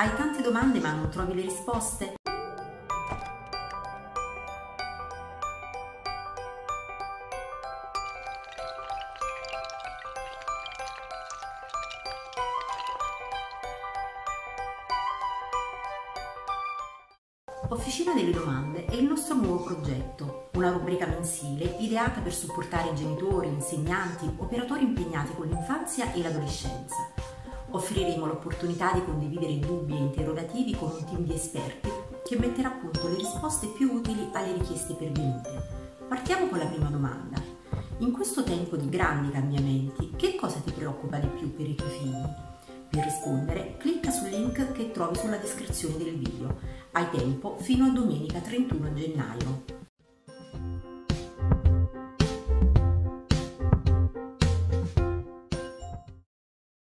Hai tante domande ma non trovi le risposte? Officina delle domande è il nostro nuovo progetto, una rubrica mensile ideata per supportare genitori, insegnanti, operatori impegnati con l'infanzia e l'adolescenza. Offriremo l'opportunità di condividere dubbi e interrogativi con un team di esperti che metterà a punto le risposte più utili alle richieste pervenute. Partiamo con la prima domanda. In questo tempo di grandi cambiamenti, che cosa ti preoccupa di più per i tuoi figli? Per rispondere, clicca sul link che trovi sulla descrizione del video. Hai tempo fino a domenica 31 gennaio.